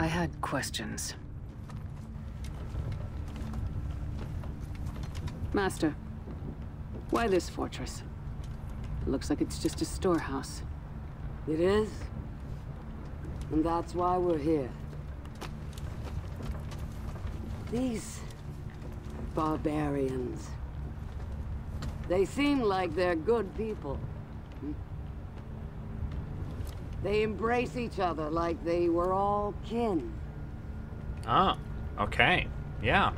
I had questions. Master, why this fortress? It looks like it's just a storehouse. It is? And that's why we're here. These... barbarians. They seem like they're good people. They embrace each other like they were all kin. Oh, okay. Yeah.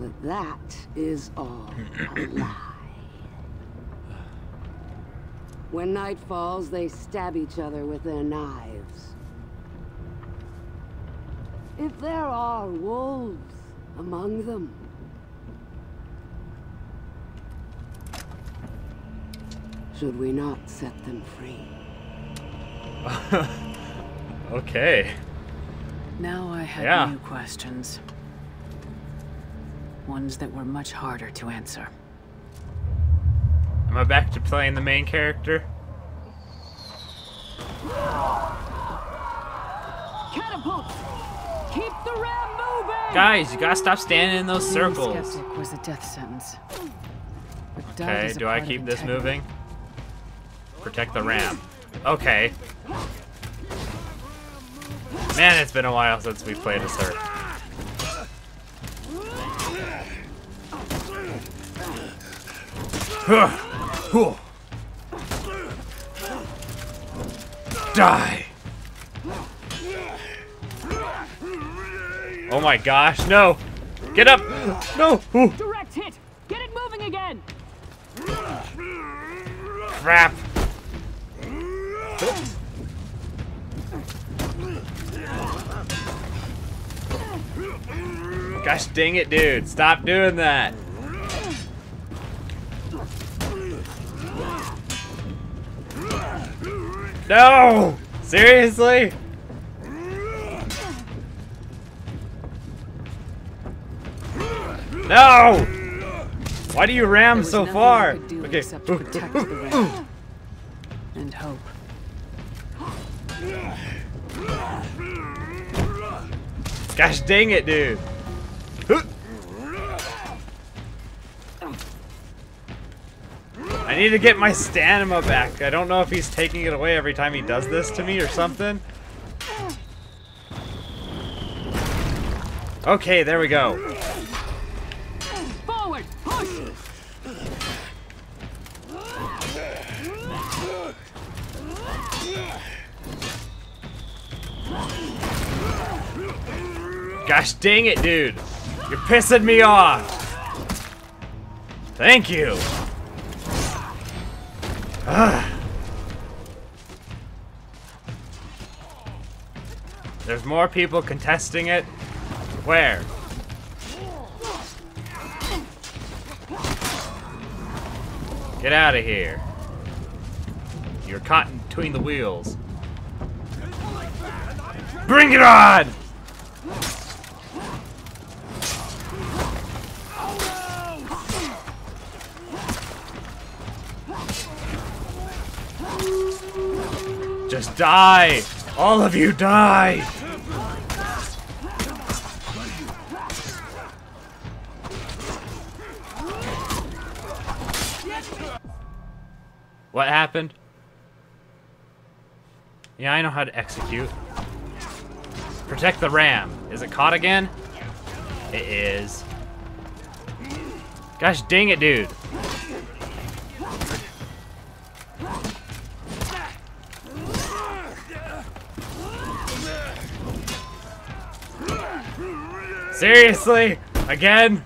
But that is all a lie. When night falls, they stab each other with their knives. If there are wolves among them, should we not set them free? okay. Now I had Yeah. new questions. Ones that were much harder to answer. Am I back to playing the main character? Catapults! Keep the ram moving! Guys, you gotta stop standing in those Being circles. skeptic was a death sentence. Okay, do I keep this moving? Protect the ram. Okay. Man, it's been a while since we played as her. Die! Oh my gosh, no! Get up! No! Direct hit! Get it moving again! crap! Gosh dang it, dude. Stop doing that. No! Seriously? No! Why do you ram so far? I could do Okay. except protect the ram. And hope. Gosh dang it, dude. I need to get my stamina back. I don't know if he's taking it away every time he does this to me or something. Okay, there we go. Forward! Push! Gosh dang it, dude. You're pissing me off. Thank you. Ah. There's more people contesting it. Where? Get out of here. You're caught in between the wheels. Bring it on! Just die! All of you die! What happened? Yeah, I know how to execute. Protect the ram. Is it caught again? It is. Gosh dang it, dude. Seriously? Again?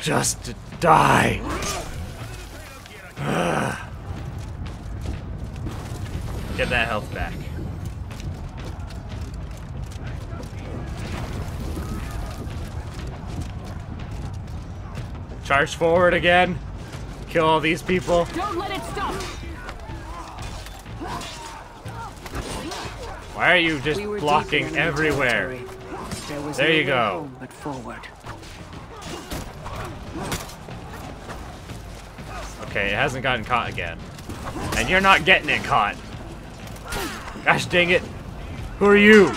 Just to die. Get that health back. Charge forward again. Kill all these people. Don't let it stop! Why are you just We blocking everywhere? There There you go. home but forward. Okay, it hasn't gotten caught again. And you're not getting it caught. Gosh dang it. Who are you?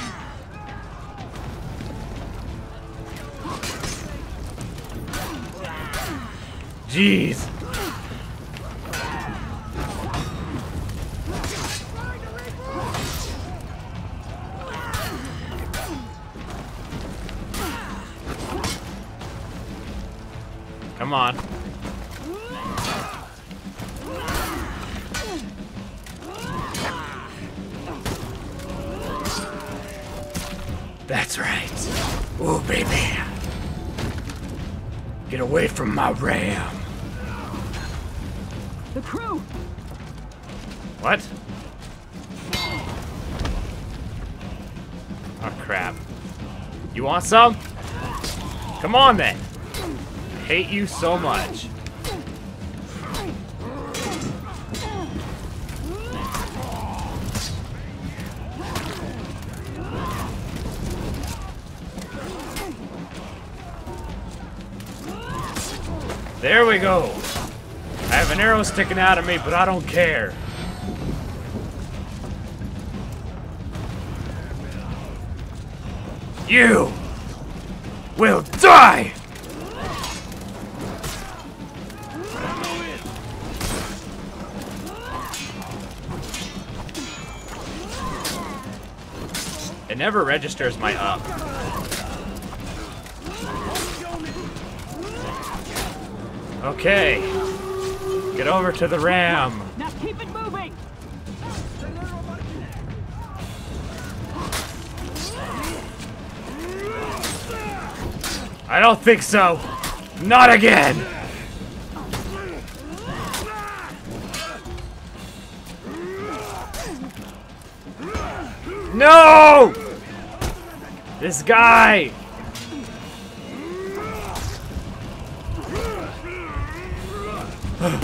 Jeez. Come on. That's right. Oh, baby. Get away from my ram. Crew! What? Oh, crap. You want some? Come on, then. I hate you so much. There we go. Have an arrow sticking out of me, but I don't care. You will die! It never registers my up. Okay. Get over to the ram. Now keep it moving! I don't think so. Not again. No! This guy!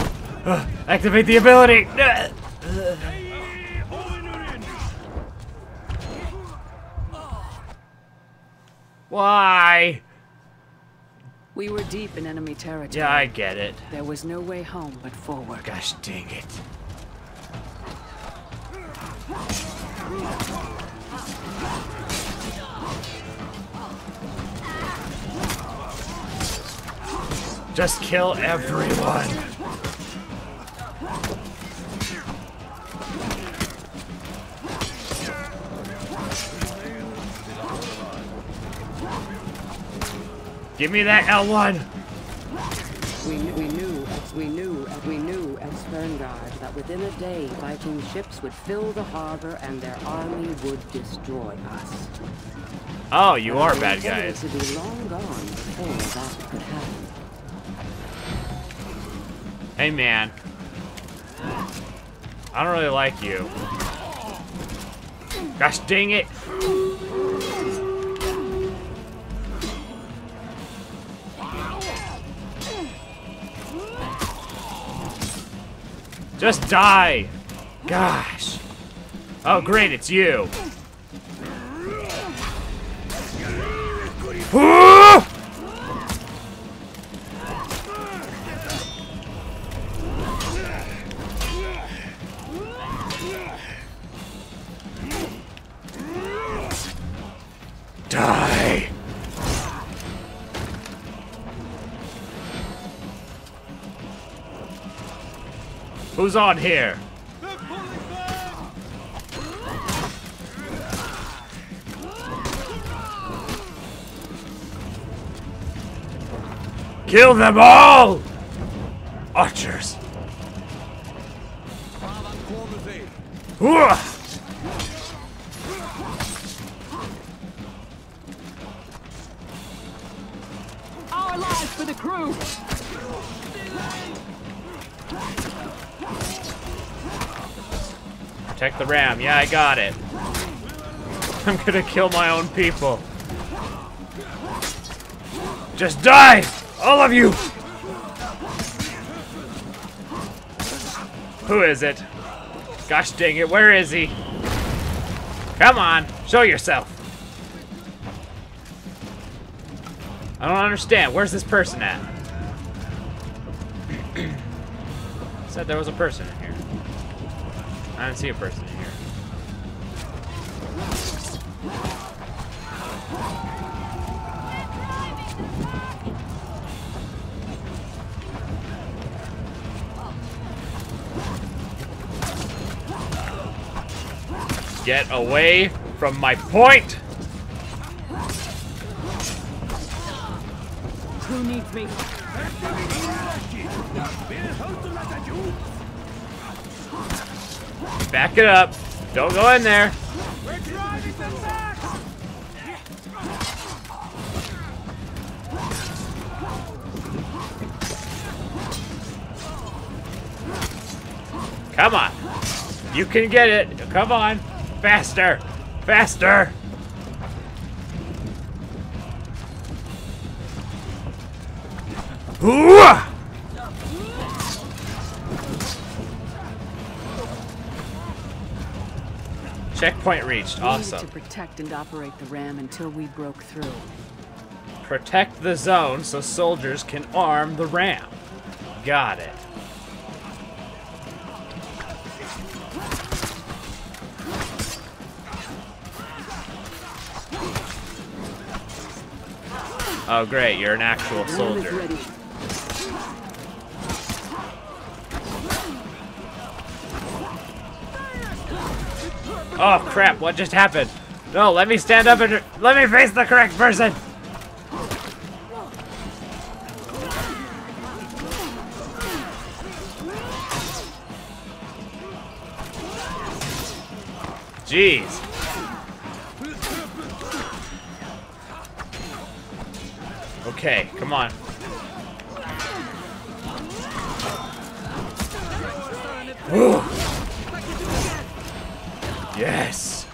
Uh, activate the ability! Uh, uh. Why? We were deep in enemy territory. Yeah, I get it. There was no way home but forward. Gosh dang it. Just kill everyone. Give me that L1. We, we knew, we knew, we knew at Sperngard that within a day Viking ships would fill the harbor and their army would destroy us. Oh, you are bad guys. To be long gone before that could happen. Hey, man. I don't really like you. Gosh dang it. Just die. Gosh. Oh, great, it's you. Who's on here? Kill them all! Archers. Hooah! The ram. Yeah, I got it. I'm gonna kill my own people. Just die! All of you! Who is it? Gosh dang it, where is he? Come on, show yourself. I don't understand. Where's this person at? Said there was a person in here. I didn't see a person. Get away from my point! Who needs me? Back it up. Don't go in there. Come on. You can get it. Come on. Faster. Faster. Ooh! Checkpoint reached. We needed Awesome. to protect and operate the ram until we broke through. Protect the zone so soldiers can arm the ram. Got it. Oh great, you're an actual soldier. Oh crap, what just happened? No, let me stand up and let me face the correct person. Jeez. Come on. Yes.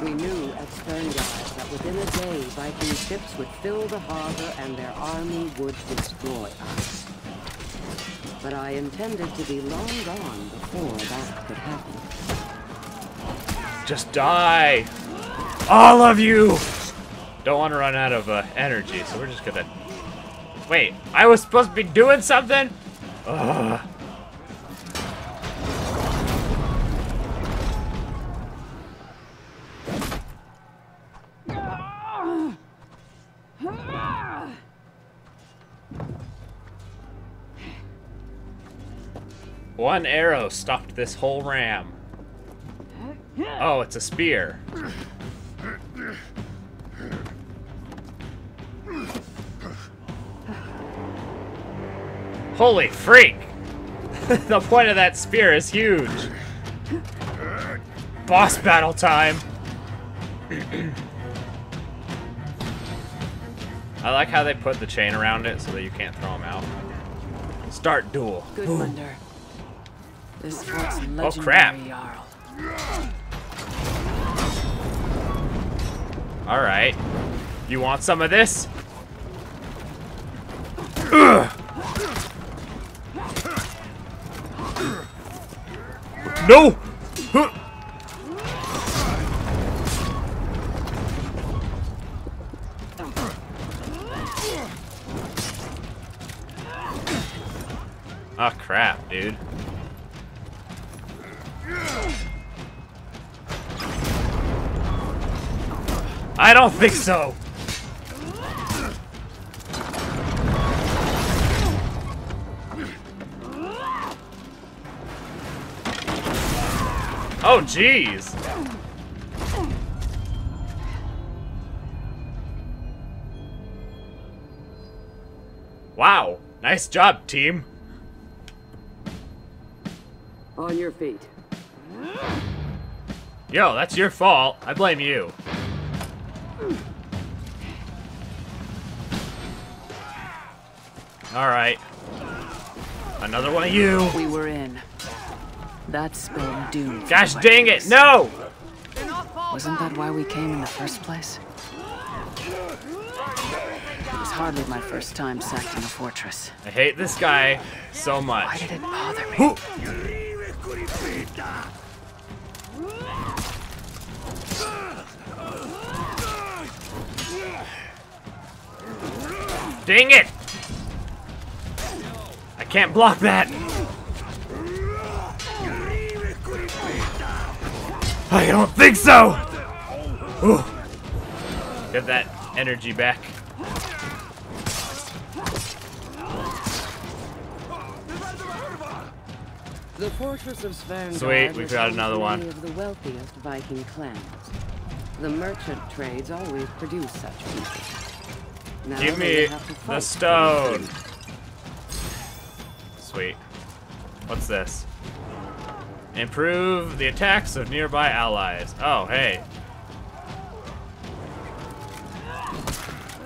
We knew at Sperngard that within a day Viking ships would fill the harbor and their army would destroy us. But I intended to be long gone before that could happen. Just die. All of you. Don't want to run out of uh, energy, so we're just gonna. Wait, I was supposed to be doing something? Ugh. One arrow stopped this whole ram. Oh, it's a spear. Holy freak! the point of that spear is huge. Boss battle time. I like how they put the chain around it so that you can't throw them out. Start duel. Good. This ah. fort's oh, legendary Oh, crap. Jarl. All right. You want some of this? Ugh. No! Huh. Oh crap, dude. I don't think so. Oh, jeez. Wow. Nice job, team. On your feet. Yo, that's your fault. I blame you. Alright. Another one of you. We were in. That spelled doom. for Gosh dang it, no! Wasn't that why we came in the first place? It was hardly my first time sacking a fortress. I hate this guy so much. Why did it bother me? Dang it! I can't block that! I don't think so! Ooh. Get that energy back. The fortress of Sweet, we've got another one. of the wealthiest Viking clans. The merchant trades always produce such people. Now Give me the stone. Sweet. What's this? Improve the attacks of nearby allies. Oh, hey.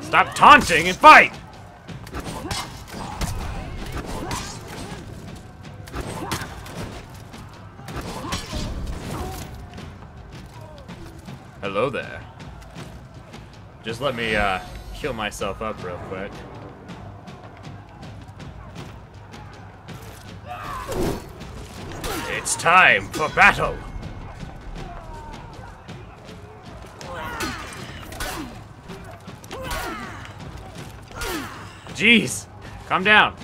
Stop taunting and fight! Hello there. Just let me, uh, heal myself up real quick. It's time for battle! Jeez! Calm down.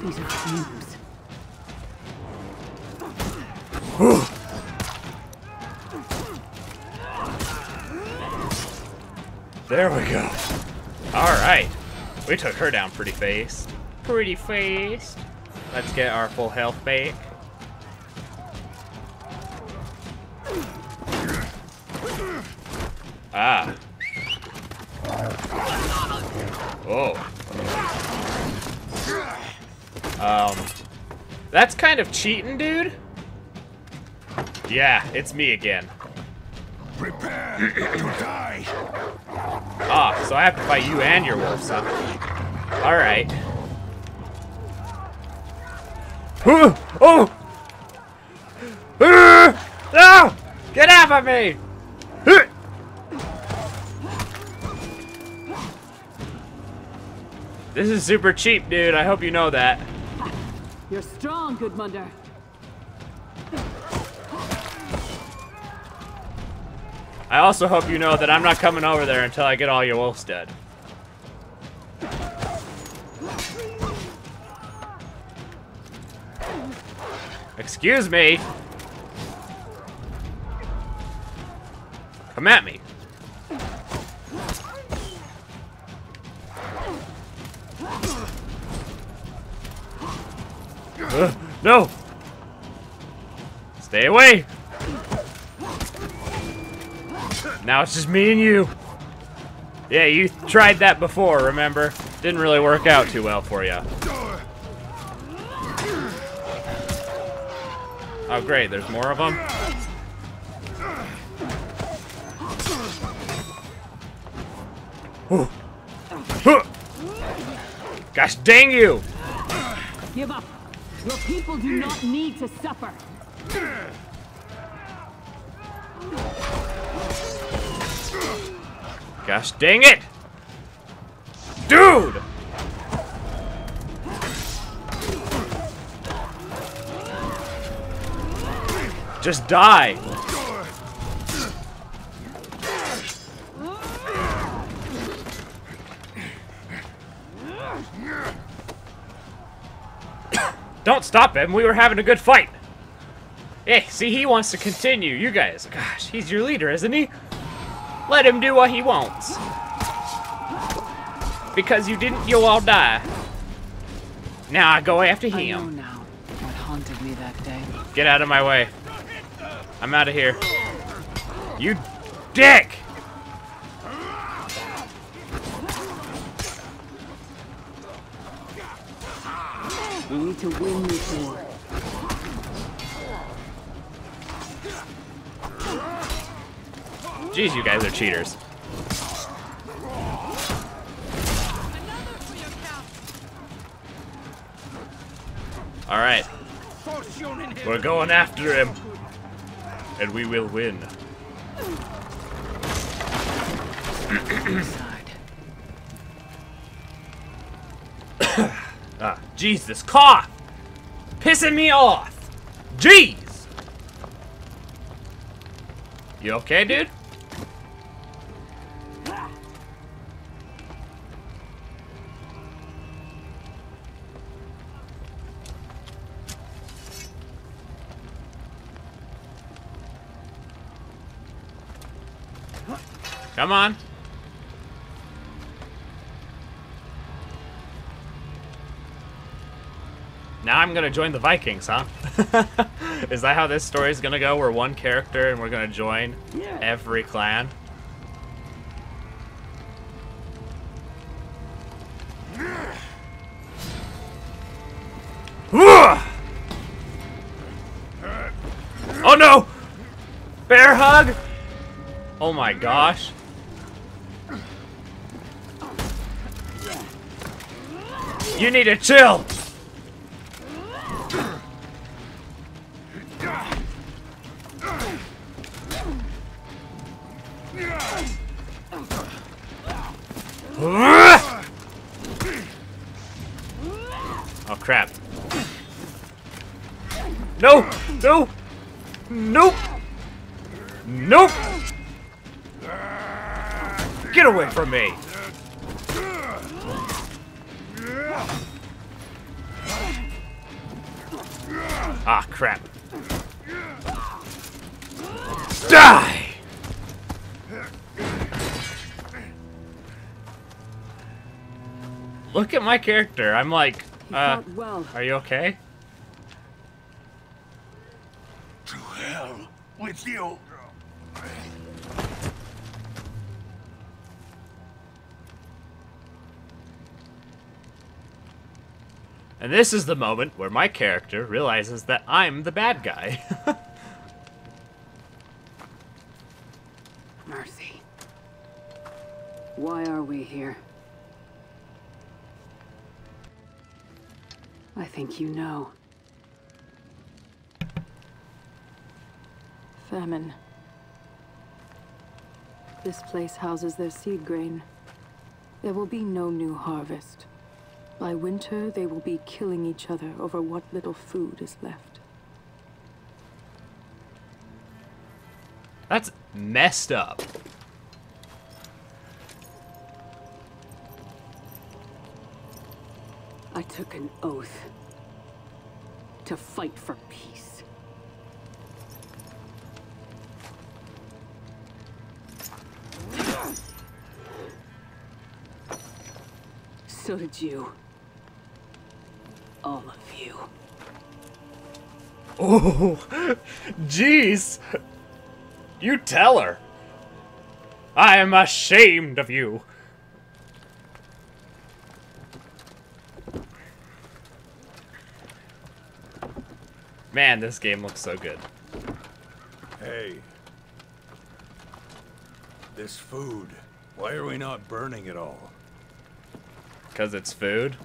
These are There we go. Alright. We took her down pretty fast. Pretty fast. Let's get our full health back. Ah. Oh. Um. That's kind of cheating, dude. Yeah, it's me again. Prepare to die. Ah, so I have to fight you and your wolves, huh? Alright. Oh! Ah! No! Get off of me! This is super cheap, dude. I hope you know that. You're strong, Gudmundr. I also hope you know that I'm not coming over there until I get all your wolves dead. Excuse me. Come at me. Ugh, no. Stay away. Now it's just me and you. Yeah, you tried that before, remember? Didn't really work out too well for you. Oh, great, there's more of them? Gosh dang you! Give up. Your people do not need to suffer. Gosh dang it! Dude! Just die! Don't stop him, we were having a good fight! Hey, see, he wants to continue. You guys, gosh, he's your leader, isn't he? Let him do what he wants. Because you didn't, you'll all die. Now I go after him. I know now what haunted me that day. Get out of my way. I'm out of here. You dick! We need to win this war. Jeez, you guys are cheaters. Alright, we're going after him. And we will win. Ah, this cough! Pissing me off! Jeez! You okay, dude? Come on. Now I'm gonna join the Vikings, huh? Is that how this story's gonna go? We're one character and we're gonna join every clan? Oh no! Bear hug! Oh my gosh. You need to chill! Ah, crap. Die! Look at my character. I'm like, uh, well. are you okay? To hell with you. And this is the moment where my character realizes that I'm the bad guy. Mercy. Why are we here? I think you know. Famine. This place houses their seed grain. There will be no new harvest. By winter, they will be killing each other over what little food is left. That's messed up. I took an oath to fight for peace. So did you. All of you. Oh, jeez. You tell her. I am ashamed of you. Man, this game looks so good. Hey. This food. Why are we not burning it all? Because it's food.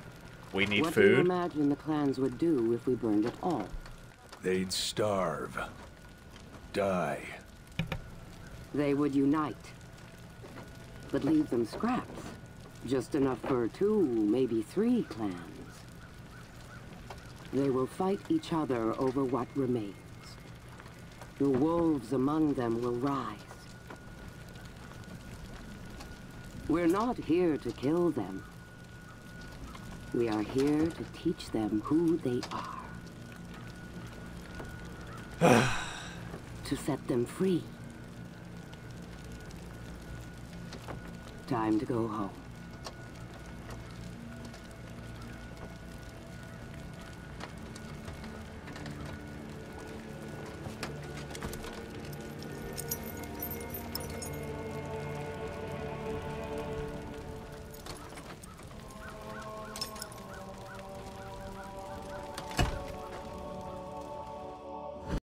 We need food. what do you imagine the clans would do if we burned it all? They'd starve. Die. They would unite. But leave them scraps. Just enough for two, maybe three clans. They will fight each other over what remains. The wolves among them will rise. We're not here to kill them. We are here to teach them who they are. to set them free. Time to go home.